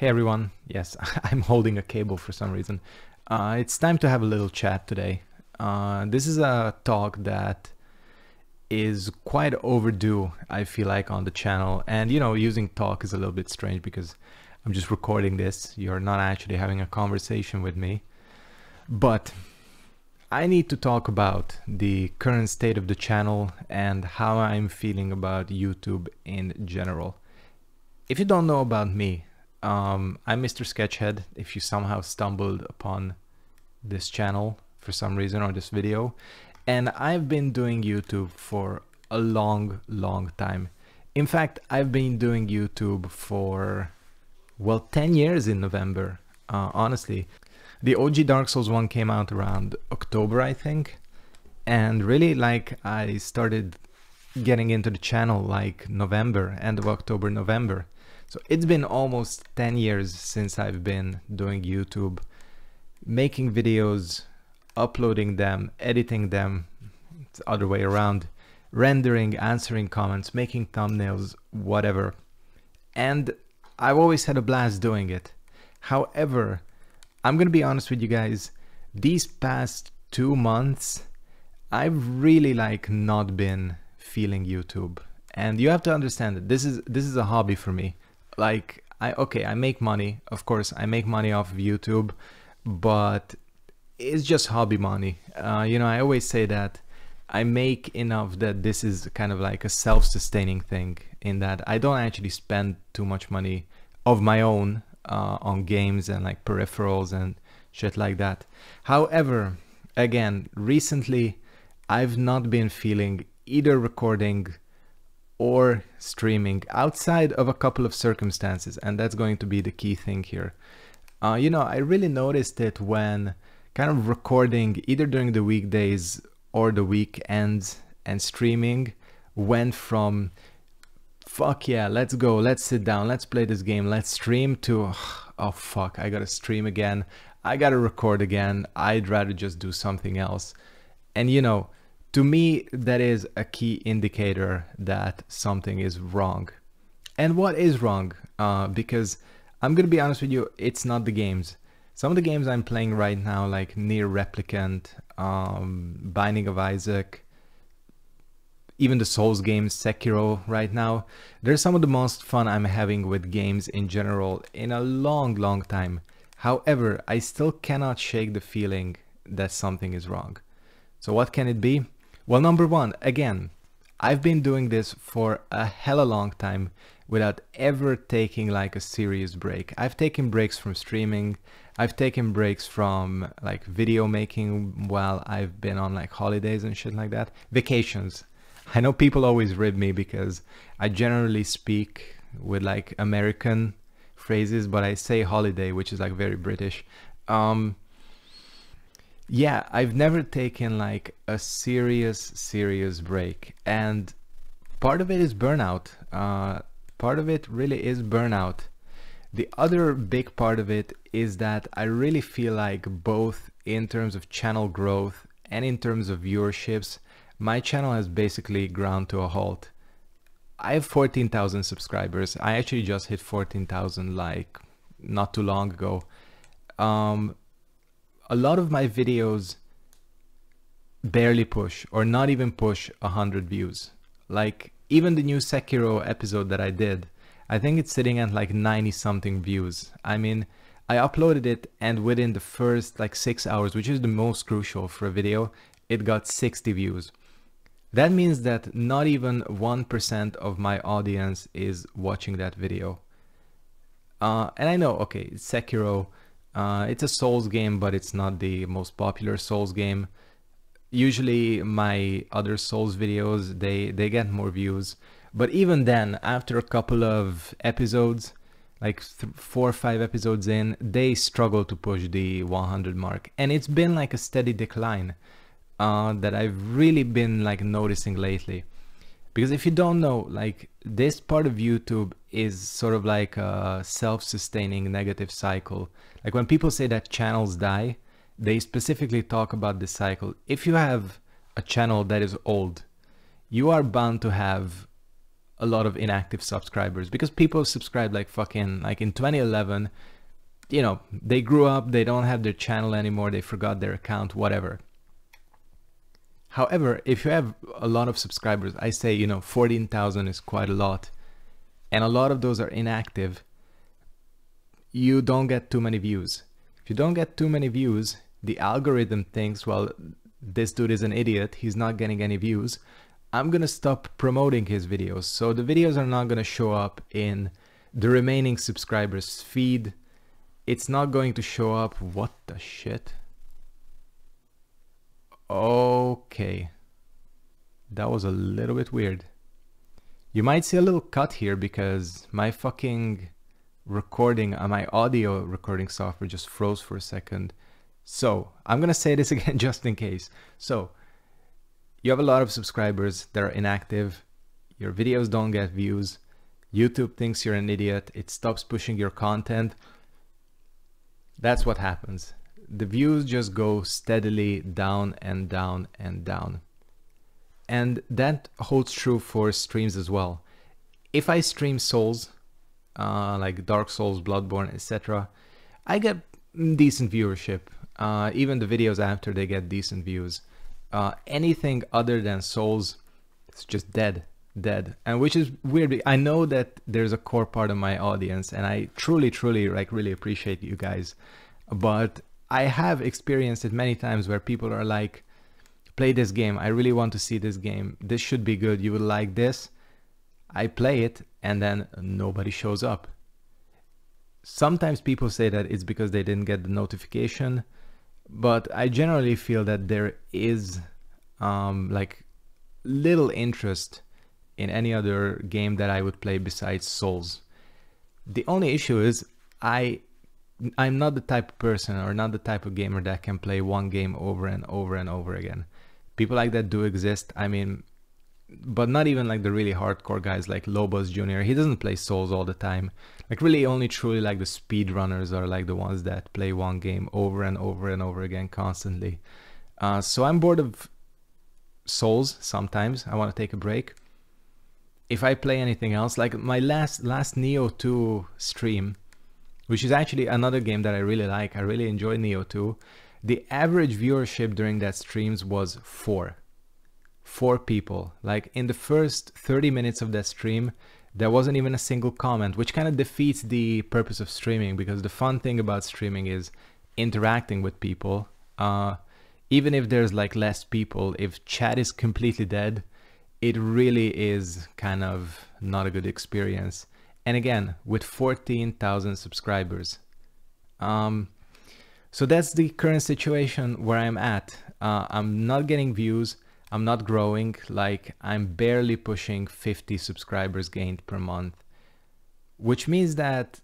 Hey everyone, yes, I'm holding a cable for some reason. Uh, it's time to have a little chat today. Uh, this is a talk that is quite overdue, I feel like, on the channel. And, you know, using talk is a little bit strange because I'm just recording this. You're not actually having a conversation with me. But I need to talk about the current state of the channel and how I'm feeling about YouTube in general. If you don't know about me, um, I'm Mr. Sketchead. If you somehow stumbled upon this channel for some reason or this video, and I've been doing YouTube for a long, long time. In fact, I've been doing YouTube for, well, 10 years in November, uh, honestly. The OG Dark Souls 1 came out around October, I think. And really, like, I started getting into the channel like November, end of October, November. So it's been almost 10 years since I've been doing YouTube, making videos, uploading them, editing them, it's the other way around, rendering, answering comments, making thumbnails, whatever. And I've always had a blast doing it. However, I'm gonna be honest with you guys, these past two months, I've really like not been feeling YouTube. And you have to understand that this is this is a hobby for me like I okay, I make money. Of course, I make money off of YouTube, but it's just hobby money. Uh, you know, I always say that I make enough that this is kind of like a self-sustaining thing. In that I don't actually spend too much money of my own uh, on games and like peripherals and shit like that. However, again, recently I've not been feeling either recording or streaming outside of a couple of circumstances and that's going to be the key thing here. Uh, you know i really noticed it when kind of recording either during the weekdays or the weekends and streaming went from fuck yeah let's go let's sit down let's play this game let's stream to oh fuck i gotta stream again i gotta record again i'd rather just do something else. And you know to me, that is a key indicator that something is wrong. And what is wrong? Uh, because I'm gonna be honest with you, it's not the games. Some of the games I'm playing right now, like NieR Replicant, um, Binding of Isaac, even the Souls games, Sekiro right now, they're some of the most fun I'm having with games in general in a long, long time. However, I still cannot shake the feeling that something is wrong. So what can it be? Well, number one, again, I've been doing this for a hella long time without ever taking like a serious break. I've taken breaks from streaming. I've taken breaks from like video making while I've been on like holidays and shit like that. Vacations. I know people always rib me because I generally speak with like American phrases, but I say holiday, which is like very British. Um, yeah, I've never taken like a serious, serious break. And part of it is burnout. Uh, part of it really is burnout. The other big part of it is that I really feel like both in terms of channel growth and in terms of viewerships, my channel has basically ground to a halt. I have 14,000 subscribers. I actually just hit 14,000 like not too long ago. Um, a lot of my videos barely push or not even push 100 views. Like even the new Sekiro episode that I did, I think it's sitting at like 90 something views. I mean, I uploaded it and within the first like six hours, which is the most crucial for a video, it got 60 views. That means that not even 1% of my audience is watching that video. Uh, and I know, okay, Sekiro, uh, it's a Souls game, but it's not the most popular Souls game. Usually my other Souls videos, they, they get more views. But even then, after a couple of episodes, like four or five episodes in, they struggle to push the 100 mark. And it's been like a steady decline uh, that I've really been like noticing lately. Because if you don't know, like this part of YouTube is sort of like a self-sustaining negative cycle. Like when people say that channels die, they specifically talk about this cycle. If you have a channel that is old, you are bound to have a lot of inactive subscribers because people subscribe like fucking like in 2011 you know they grew up they don't have their channel anymore they forgot their account whatever however if you have a lot of subscribers i say you know 14000 is quite a lot and a lot of those are inactive you don't get too many views if you don't get too many views the algorithm thinks well this dude is an idiot he's not getting any views I'm gonna stop promoting his videos. So the videos are not gonna show up in the remaining subscribers feed. It's not going to show up. What the shit? Okay. That was a little bit weird. You might see a little cut here because my fucking recording, uh, my audio recording software just froze for a second. So I'm gonna say this again just in case. So you have a lot of subscribers that are inactive, your videos don't get views, YouTube thinks you're an idiot, it stops pushing your content. That's what happens. The views just go steadily down and down and down. And that holds true for streams as well. If I stream Souls, uh, like Dark Souls, Bloodborne, etc., I get decent viewership. Uh, even the videos after they get decent views uh, anything other than souls it's just dead dead and which is weird i know that there's a core part of my audience and i truly truly like really appreciate you guys but i have experienced it many times where people are like play this game. I really want to see this game. This should be good. You will like this. I play it and then nobody shows up. Sometimes people say that it's because they didn't get the notification but I generally feel that there is um, like little interest in any other game that I would play besides Souls. The only issue is I I'm not the type of person or not the type of gamer that can play one game over and over and over again. People like that do exist. I mean, but not even like the really hardcore guys like Lobos Jr. He doesn't play Souls all the time. Like really only truly like the speedrunners are like the ones that play one game over and over and over again constantly. Uh, so I'm bored of Souls sometimes. I want to take a break. If I play anything else, like my last last Nioh 2 stream, which is actually another game that I really like. I really enjoy Nioh 2. The average viewership during that streams was 4 four people. Like in the first 30 minutes of that stream, there wasn't even a single comment, which kind of defeats the purpose of streaming because the fun thing about streaming is interacting with people. Uh, even if there's like less people, if chat is completely dead, it really is kind of not a good experience. And again, with 14,000 subscribers. Um, so that's the current situation where I'm at. Uh, I'm not getting views. I'm not growing, like I'm barely pushing 50 subscribers gained per month, which means that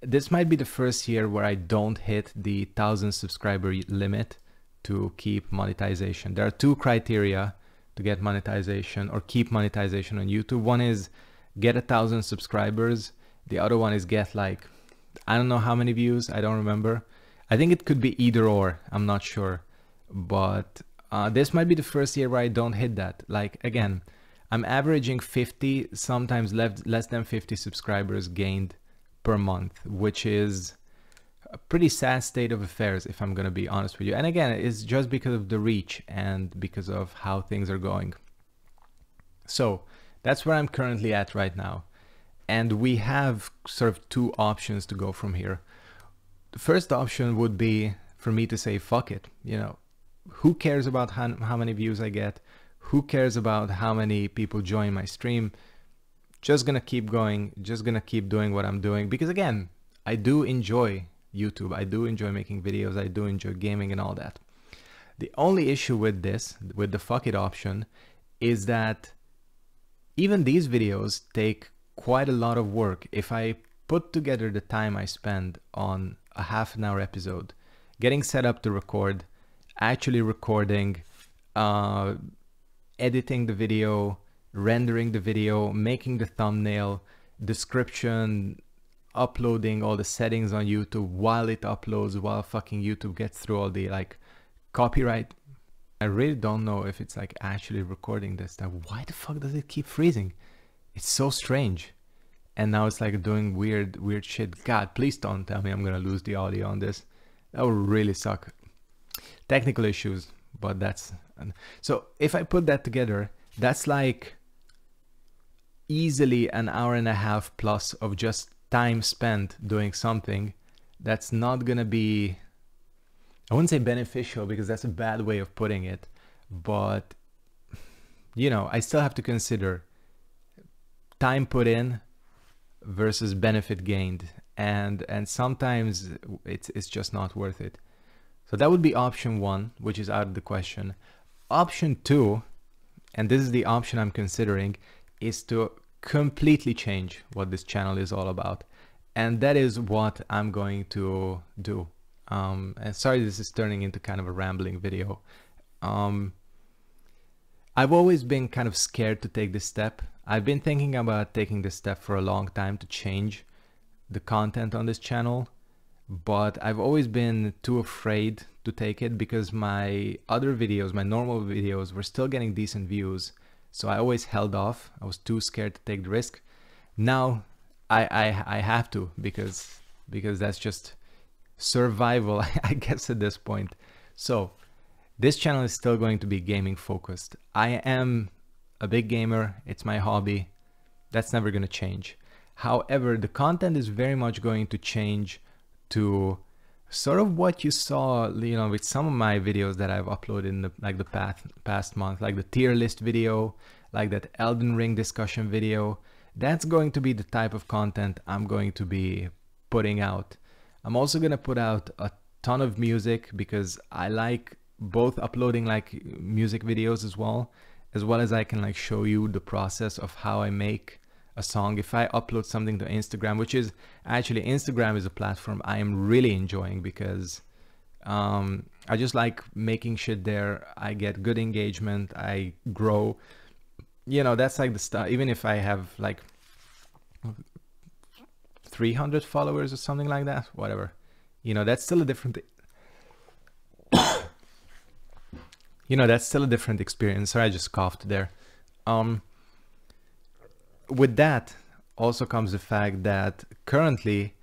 this might be the first year where I don't hit the 1000 subscriber limit to keep monetization. There are two criteria to get monetization or keep monetization on YouTube. One is get a thousand subscribers. The other one is get like, I don't know how many views. I don't remember. I think it could be either or. I'm not sure. But uh, this might be the first year where I don't hit that. Like again, I'm averaging 50, sometimes less, less than 50 subscribers gained per month, which is a pretty sad state of affairs if I'm gonna be honest with you. And again, it's just because of the reach and because of how things are going. So that's where I'm currently at right now. And we have sort of two options to go from here. The first option would be for me to say, fuck it, you know, who cares about how, how many views I get? Who cares about how many people join my stream? Just gonna keep going, just gonna keep doing what I'm doing because again, I do enjoy YouTube. I do enjoy making videos. I do enjoy gaming and all that. The only issue with this, with the fuck it option, is that even these videos take quite a lot of work. If I put together the time I spend on a half an hour episode, getting set up to record, actually recording, uh, editing the video, rendering the video, making the thumbnail, description, uploading all the settings on YouTube while it uploads, while fucking YouTube gets through all the like copyright. I really don't know if it's like actually recording this. That why the fuck does it keep freezing? It's so strange. And now it's like doing weird, weird shit. God, please don't tell me I'm gonna lose the audio on this. That would really suck. Technical issues, but that's so if I put that together, that's like easily an hour and a half plus of just time spent doing something that's not gonna be I wouldn't say beneficial because that's a bad way of putting it, but you know, I still have to consider time put in versus benefit gained and and sometimes it's it's just not worth it. So that would be option 1, which is out of the question. Option 2, and this is the option I'm considering, is to completely change what this channel is all about. And that is what I'm going to do. Um, and sorry, this is turning into kind of a rambling video. Um, I've always been kind of scared to take this step. I've been thinking about taking this step for a long time to change the content on this channel, but I've always been too afraid to take it because my other videos, my normal videos, were still getting decent views. So I always held off. I was too scared to take the risk. Now I I, I have to because because that's just survival, I guess at this point. So this channel is still going to be gaming focused. I am a big gamer. It's my hobby. That's never going to change. However, the content is very much going to change to sort of what you saw, you know, with some of my videos that I've uploaded in the like the past past month, like the tier list video, like that Elden Ring discussion video. That's going to be the type of content I'm going to be putting out. I'm also going to put out a ton of music because I like both uploading like music videos as well, as well as I can like show you the process of how I make a song if I upload something to Instagram, which is actually Instagram is a platform I am really enjoying because um, I just like making shit there. I get good engagement. I grow. You know, that's like the stuff. Even if I have like 300 followers or something like that, whatever. You know, that's still a different. you know, that's still a different experience. Sorry, I just coughed there. Um, with that also comes the fact that currently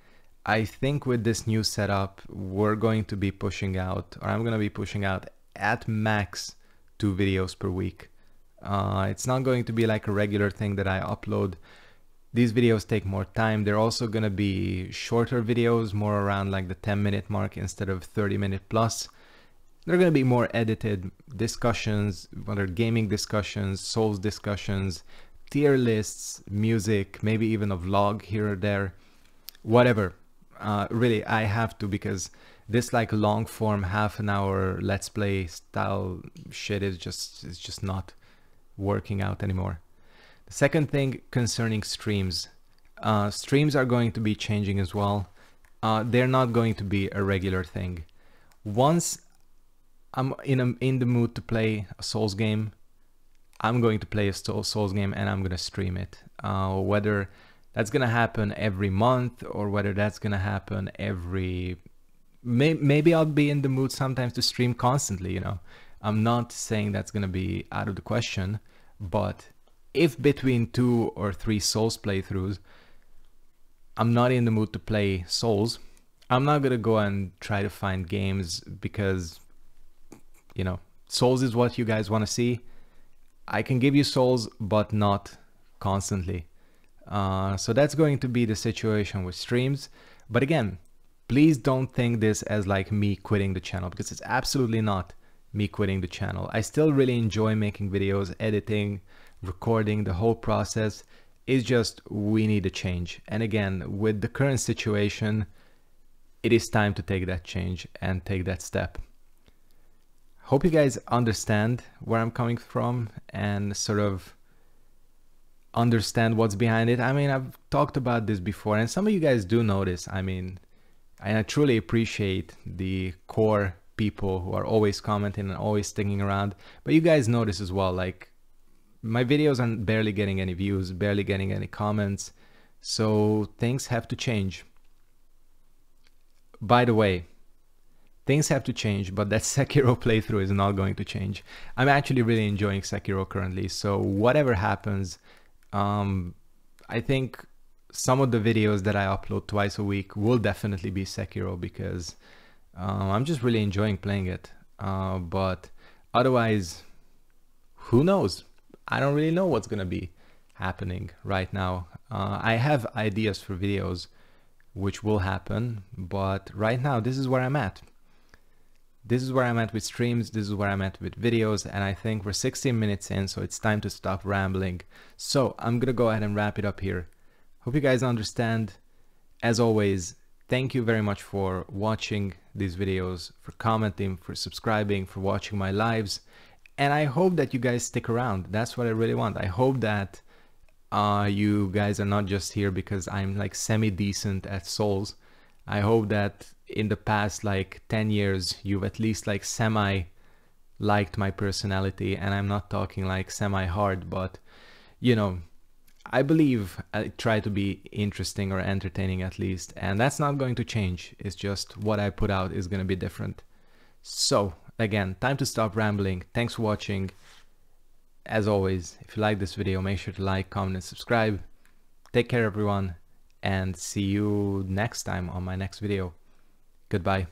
I think with this new setup, we're going to be pushing out, or I'm going to be pushing out at max two videos per week. Uh, it's not going to be like a regular thing that I upload. These videos take more time. They're also going to be shorter videos, more around like the 10 minute mark instead of 30 minute plus. They're going to be more edited discussions, whether gaming discussions, souls discussions, tier lists, music, maybe even a vlog here or there, whatever. Uh, really, I have to because this like long form half an hour let's play style shit is just is just not working out anymore. Second thing concerning streams, uh, streams are going to be changing as well. Uh, they're not going to be a regular thing. Once I'm in a, in the mood to play a Souls game, I'm going to play a Souls game and I'm going to stream it. Uh, whether that's going to happen every month or whether that's going to happen every... May, maybe I'll be in the mood sometimes to stream constantly, you know. I'm not saying that's going to be out of the question, but if between two or three Souls playthroughs, I'm not in the mood to play Souls, I'm not to go and try to find games because, you know, Souls is what you guys want to see I can give you souls, but not constantly. Uh, so that's going to be the situation with streams. But again, please don't think this as like me quitting the channel because it's absolutely not me quitting the channel. I still really enjoy making videos, editing, recording, the whole process. It's just we need a change. And again, with the current situation, it is time to take that change and take that step. Hope you guys understand where I'm coming from and sort of understand what's behind it. I mean, I've talked about this before and some of you guys do notice. I mean, I truly appreciate the core people who are always commenting and always sticking around. But you guys notice as well, like my videos are barely getting any views, barely getting any comments. So things have to change. By the way, things have to change, but that Sekiro playthrough is not going to change. I'm actually really enjoying Sekiro currently, so whatever happens, um, I think some of the videos that I upload twice a week will definitely be Sekiro because um, I'm just really enjoying playing it. Uh, but otherwise, who knows? I don't really know what's gonna be happening right now. Uh, I have ideas for videos which will happen, but right now this is where I'm at. This is where I'm at with streams, this is where I'm at with videos, and I think we're 16 minutes in, so it's time to stop rambling. So I'm gonna go ahead and wrap it up here. Hope you guys understand. As always, thank you very much for watching these videos, for commenting, for subscribing, for watching my lives. And I hope that you guys stick around. That's what I really want. I hope that uh, you guys are not just here because I'm like semi-decent at Souls. I hope that in the past like 10 years you've at least like semi liked my personality and I'm not talking like semi hard but you know I believe I try to be interesting or entertaining at least and that's not going to change it's just what I put out is going to be different so again time to stop rambling thanks for watching as always, if you like this video, make sure to like, comment, and subscribe. Take care, everyone, and see you next time on my next video. Goodbye.